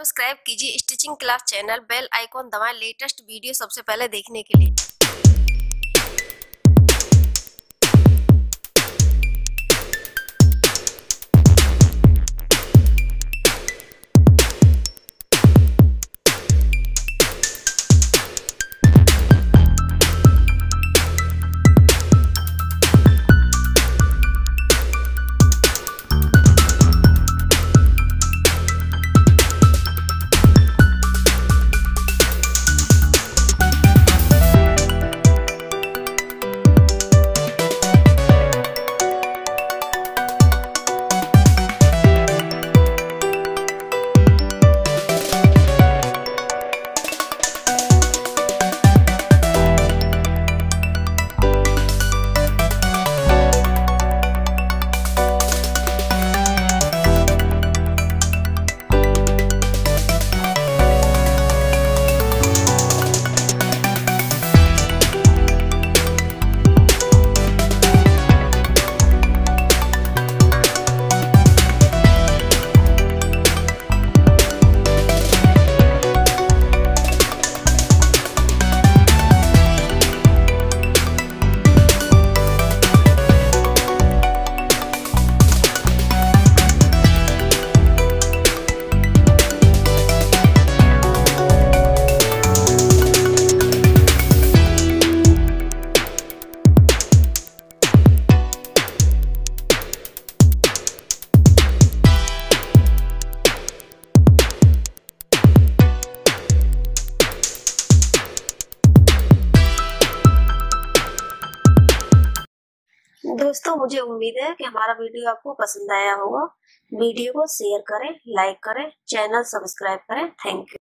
Subscribe कीजिए stitching class channel bell icon दबाएँ latest video सबसे पहले देखने के लिए। दोस्तों, मुझे उम्मीद है कि हमारा वीडियो आपको पसंद आया होगा। वीडियो को शेयर करें, लाइक करें, चैनल सब्सक्राइब करें। Thank you.